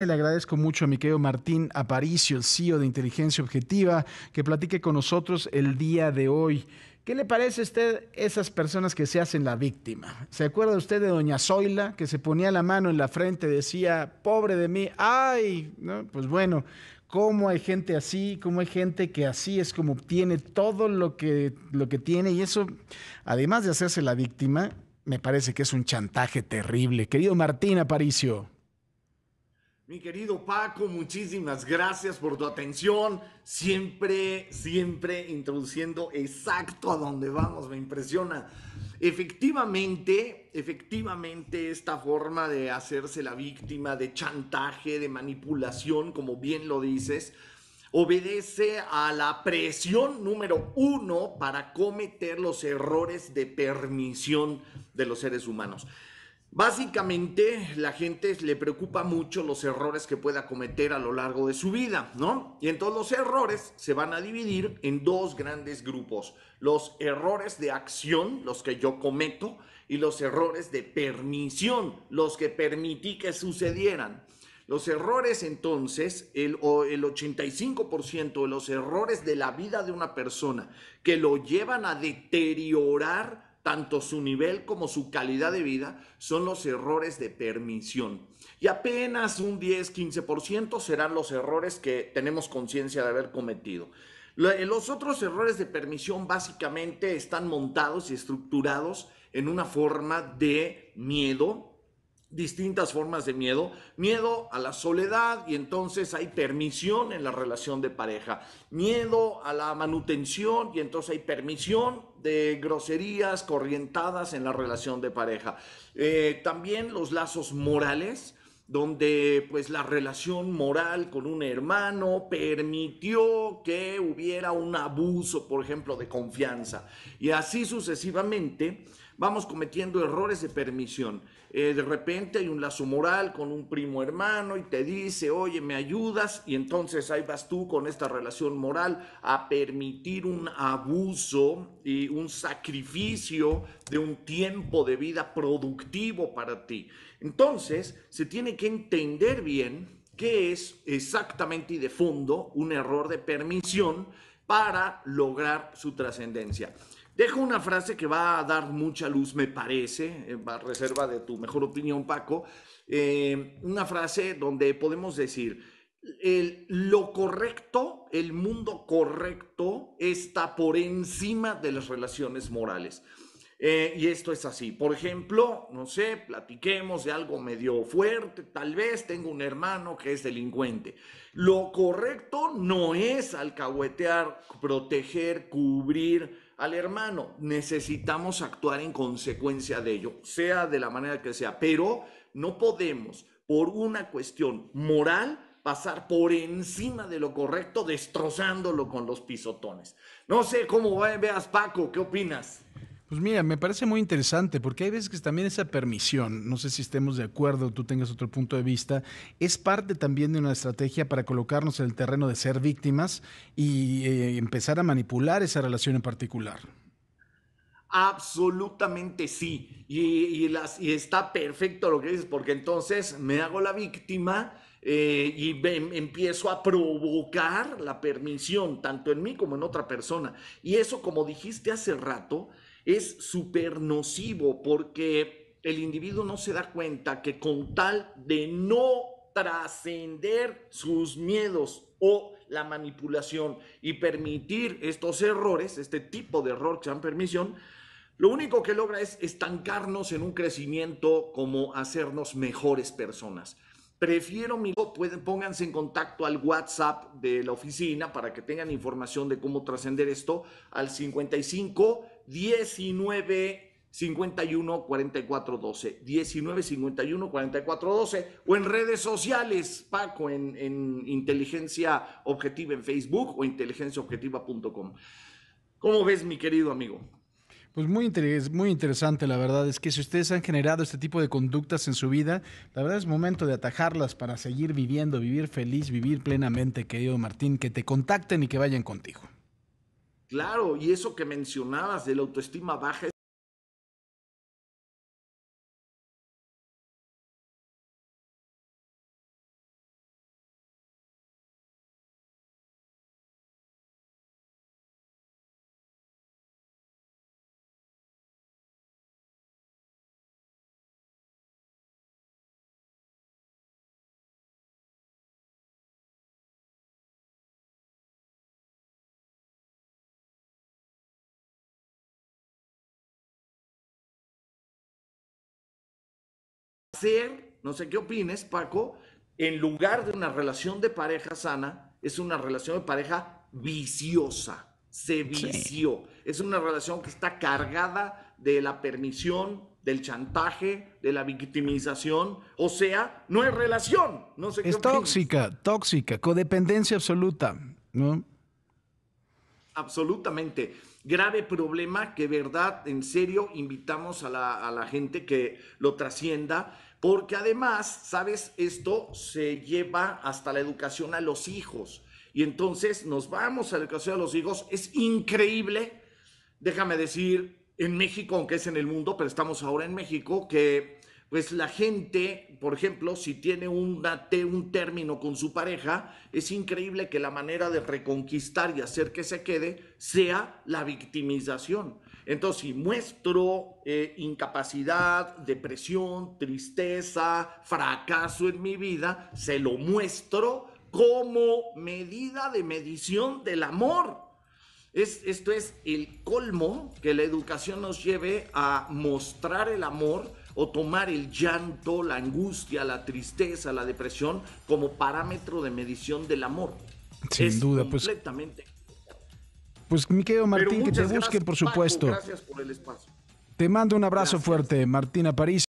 Le agradezco mucho a mi querido Martín Aparicio, el CEO de Inteligencia Objetiva, que platique con nosotros el día de hoy. ¿Qué le parece a usted esas personas que se hacen la víctima? ¿Se acuerda usted de doña Zoila, que se ponía la mano en la frente y decía, pobre de mí, ay, ¿no? Pues bueno, cómo hay gente así, cómo hay gente que así es como obtiene todo lo que, lo que tiene y eso, además de hacerse la víctima, me parece que es un chantaje terrible. Querido Martín Aparicio. Mi querido Paco, muchísimas gracias por tu atención. Siempre, siempre introduciendo exacto a dónde vamos, me impresiona. Efectivamente, efectivamente, esta forma de hacerse la víctima de chantaje, de manipulación, como bien lo dices, obedece a la presión número uno para cometer los errores de permisión de los seres humanos. Básicamente, la gente le preocupa mucho los errores que pueda cometer a lo largo de su vida, ¿no? Y entonces los errores se van a dividir en dos grandes grupos. Los errores de acción, los que yo cometo, y los errores de permisión, los que permití que sucedieran. Los errores entonces, el, el 85% de los errores de la vida de una persona que lo llevan a deteriorar tanto su nivel como su calidad de vida son los errores de permisión. Y apenas un 10-15% serán los errores que tenemos conciencia de haber cometido. Los otros errores de permisión básicamente están montados y estructurados en una forma de miedo, distintas formas de miedo. Miedo a la soledad y entonces hay permisión en la relación de pareja. Miedo a la manutención y entonces hay permisión de groserías corrientadas en la relación de pareja. Eh, también los lazos morales donde pues la relación moral con un hermano permitió que hubiera un abuso, por ejemplo, de confianza. Y así sucesivamente vamos cometiendo errores de permisión. Eh, de repente hay un lazo moral con un primo hermano y te dice, oye, me ayudas, y entonces ahí vas tú con esta relación moral a permitir un abuso y un sacrificio de un tiempo de vida productivo para ti. Entonces, se tiene que entender bien qué es exactamente y de fondo un error de permisión para lograr su trascendencia. Dejo una frase que va a dar mucha luz, me parece, eh, a reserva de tu mejor opinión, Paco. Eh, una frase donde podemos decir, lo correcto, el mundo correcto está por encima de las relaciones morales. Eh, y esto es así. Por ejemplo, no sé, platiquemos de algo medio fuerte, tal vez tengo un hermano que es delincuente. Lo correcto no es alcahuetear, proteger, cubrir, al hermano. Necesitamos actuar en consecuencia de ello, sea de la manera que sea, pero no podemos, por una cuestión moral, pasar por encima de lo correcto, destrozándolo con los pisotones. No sé cómo veas, Paco, ¿qué opinas? Pues mira, me parece muy interesante porque hay veces que también esa permisión, no sé si estemos de acuerdo, tú tengas otro punto de vista, es parte también de una estrategia para colocarnos en el terreno de ser víctimas y eh, empezar a manipular esa relación en particular. Absolutamente sí. Y está perfecto lo que dices, porque entonces me hago la víctima eh, y empiezo a provocar la permisión, tanto en mí como en otra persona. Y eso, como dijiste hace rato, es súper nocivo porque el individuo no se da cuenta que con tal de no trascender sus miedos o la manipulación y permitir estos errores, este tipo de error que se permisión, lo único que logra es estancarnos en un crecimiento como hacernos mejores personas. Prefiero, mi pueden, pónganse en contacto al WhatsApp de la oficina para que tengan información de cómo trascender esto al 55 19 51 44 12. 19 51 44 12. O en redes sociales, Paco, en, en Inteligencia Objetiva en Facebook o inteligenciaobjetiva.com. ¿Cómo ves, mi querido amigo? Pues muy, muy interesante, la verdad es que si ustedes han generado este tipo de conductas en su vida, la verdad es momento de atajarlas para seguir viviendo, vivir feliz, vivir plenamente, querido Martín, que te contacten y que vayan contigo. Claro, y eso que mencionabas de la autoestima baja placer, no sé qué opines, Paco, en lugar de una relación de pareja sana, es una relación de pareja viciosa. Se vició. Es una relación que está cargada de la permisión, del chantaje, de la victimización. O sea, no es relación. No sé es tóxica, tóxica, codependencia absoluta, ¿no? Absolutamente. Grave problema que, verdad, en serio, invitamos a la, a la gente que lo trascienda porque además, ¿sabes? Esto se lleva hasta la educación a los hijos. Y entonces nos vamos a la educación a los hijos. Es increíble, déjame decir, en México, aunque es en el mundo, pero estamos ahora en México, que pues la gente, por ejemplo, si tiene un término con su pareja, es increíble que la manera de reconquistar y hacer que se quede sea la victimización. Entonces, si muestro eh, incapacidad, depresión, tristeza, fracaso en mi vida, se lo muestro como medida de medición del amor. Es, esto es el colmo que la educación nos lleve a mostrar el amor o tomar el llanto, la angustia, la tristeza, la depresión como parámetro de medición del amor. Sin duda, pues. Completamente. Pues mi querido Martín, que te busque, por supuesto. gracias por el espacio. Te mando un abrazo fuerte, Martín Aparicio.